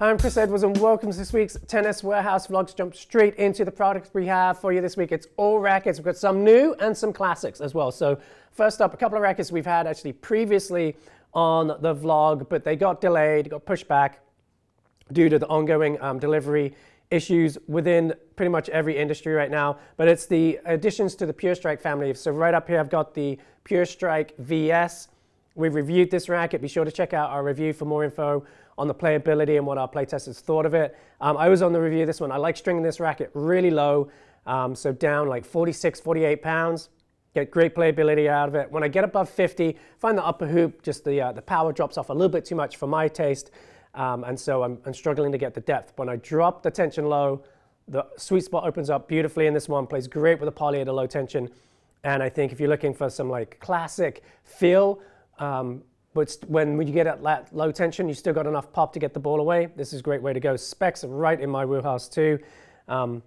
Hi, I'm Chris Edwards and welcome to this week's Tennis Warehouse vlogs. Jump straight into the products we have for you this week. It's all rackets. We've got some new and some classics as well. So first up, a couple of rackets we've had actually previously on the vlog, but they got delayed, got pushed back due to the ongoing um, delivery issues within pretty much every industry right now. But it's the additions to the Pure Strike family. So right up here, I've got the Pure Strike VS. We've reviewed this racket. Be sure to check out our review for more info on the playability and what our playtesters thought of it. Um, I was on the review of this one. I like stringing this racket really low, um, so down like 46, 48 pounds. Get great playability out of it. When I get above 50, find the upper hoop, just the, uh, the power drops off a little bit too much for my taste. Um, and so I'm, I'm, struggling to get the depth. When I drop the tension low, the sweet spot opens up beautifully in this one, plays great with a poly at a low tension. And I think if you're looking for some like classic feel, um, but when you get at that low tension, you still got enough pop to get the ball away. This is a great way to go. Specs are right in my wheelhouse too. Um,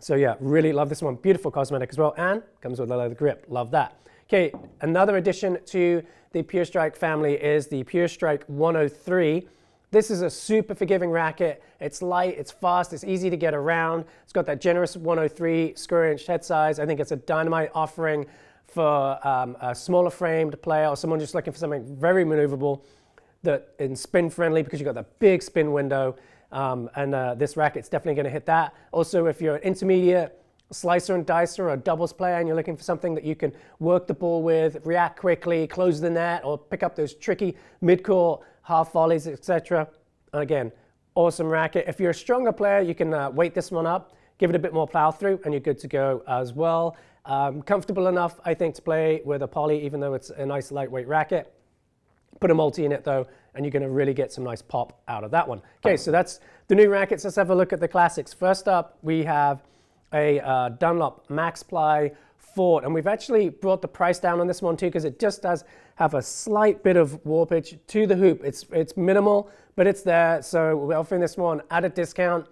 so yeah, really love this one. Beautiful cosmetic as well, and comes with a leather grip. Love that. Okay, another addition to the Pure Strike family is the Pure Strike 103. This is a super forgiving racket. It's light, it's fast, it's easy to get around. It's got that generous 103 square inch head size. I think it's a dynamite offering for um, a smaller framed player or someone just looking for something very maneuverable that in spin friendly because you've got that big spin window. Um, and uh, this racket's definitely going to hit that. Also, if you're an intermediate slicer and dicer or doubles player and you're looking for something that you can work the ball with, react quickly, close the net, or pick up those tricky mid-court half volleys, etc. Again, awesome racket. If you're a stronger player, you can uh, weight this one up, give it a bit more plow through, and you're good to go as well. Um, comfortable enough, I think, to play with a poly, even though it's a nice lightweight racket. Put a multi in it though, and you're going to really get some nice pop out of that one. Okay, so that's the new rackets. Let's have a look at the classics. First up, we have a uh, Dunlop Maxply Fort, and we've actually brought the price down on this one too because it just does have a slight bit of warpage to the hoop. It's it's minimal, but it's there. So we're offering this one at a discount.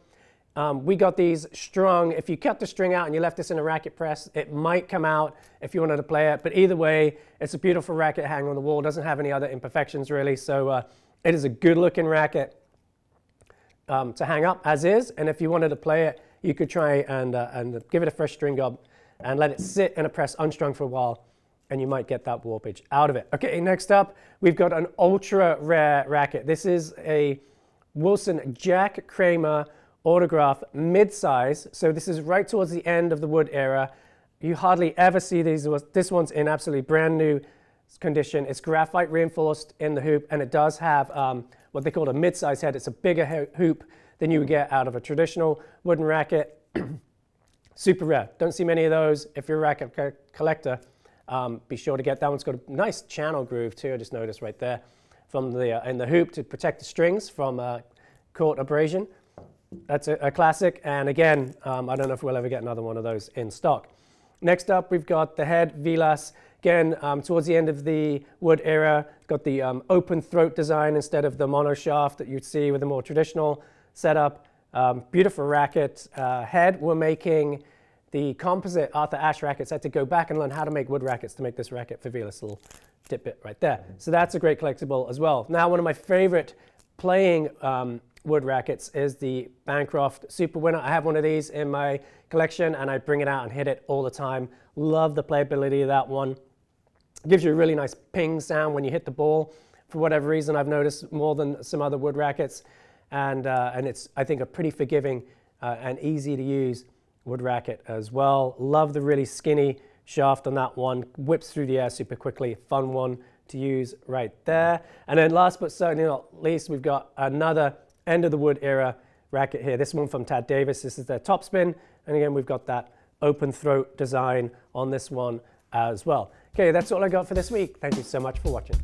Um, we got these strung. If you cut the string out and you left this in a racket press, it might come out if you wanted to play it. But either way, it's a beautiful racket hanging on the wall. Doesn't have any other imperfections really. So uh, it is a good looking racket um, to hang up as is. And if you wanted to play it, you could try and, uh, and give it a fresh string job and let it sit in a press unstrung for a while and you might get that warpage out of it. Okay, next up, we've got an ultra rare racket. This is a Wilson Jack Kramer autograph mid-size. So this is right towards the end of the wood era. You hardly ever see these. This one's in absolutely brand new condition. It's graphite reinforced in the hoop, and it does have um, what they call a mid-size head. It's a bigger hoop than you would get out of a traditional wooden racket. Super rare. Don't see many of those. If you're a racket co collector, um, be sure to get that one's got a nice channel groove too. I just noticed right there from the uh, in the hoop to protect the strings from uh, court abrasion. That's a, a classic, and again, um, I don't know if we'll ever get another one of those in stock. Next up, we've got the head Vilas. Again, um, towards the end of the wood era, got the um, open throat design instead of the mono shaft that you'd see with a more traditional setup. Um, beautiful racket uh, head. We're making the composite Arthur Ashe rackets. I had to go back and learn how to make wood rackets to make this racket for Vilas. Little tidbit right there. So that's a great collectible as well. Now, one of my favorite playing um, wood rackets is the Bancroft Super Winner. I have one of these in my collection and I bring it out and hit it all the time. Love the playability of that one. gives you a really nice ping sound when you hit the ball. For whatever reason, I've noticed more than some other wood rackets. And, uh, and it's, I think, a pretty forgiving uh, and easy to use wood racket as well. Love the really skinny shaft on that one. Whips through the air super quickly. Fun one to use right there. And then last but certainly not least, we've got another end of the wood era racket here. This one from Tad Davis. This is their Topspin. And again, we've got that open throat design on this one as well. Okay, that's all I got for this week. Thank you so much for watching.